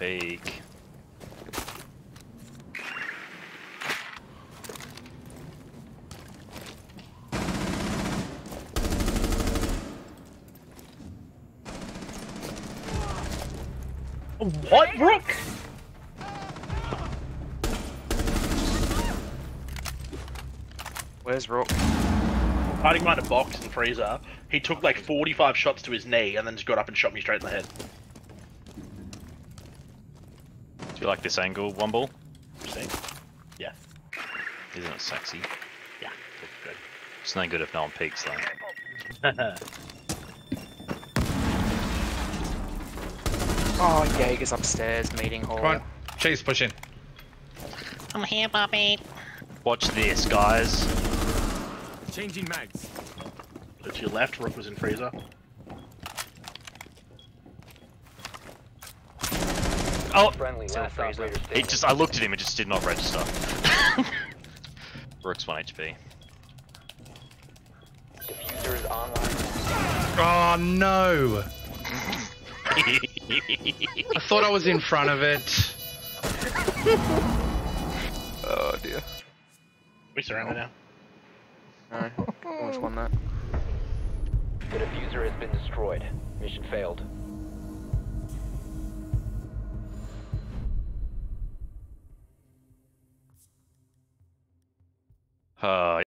peek. What, Rook? Where's Rook? Hiding behind a box and freezer. He took like 45 shots to his knee and then just got up and shot me straight in the head. Do you like this angle, Wumble? See? Yeah. Isn't it sexy? Yeah. Good. It's no good if no one peeks though. Oh, Jaeger's upstairs, meeting hall. Come on, Chase, push in. I'm here, Bobby. Watch this, guys. Changing mags. to your left, Rook was in freezer. Oh, Friendly, Still last freezer. operator it just I looked at him, it just did not register. Rook's 1 HP. Defuser is online. Oh no! I thought I was in front of it. Oh dear. We surrounded now. No, almost won that. The defuser has been destroyed. Mission failed. Uh,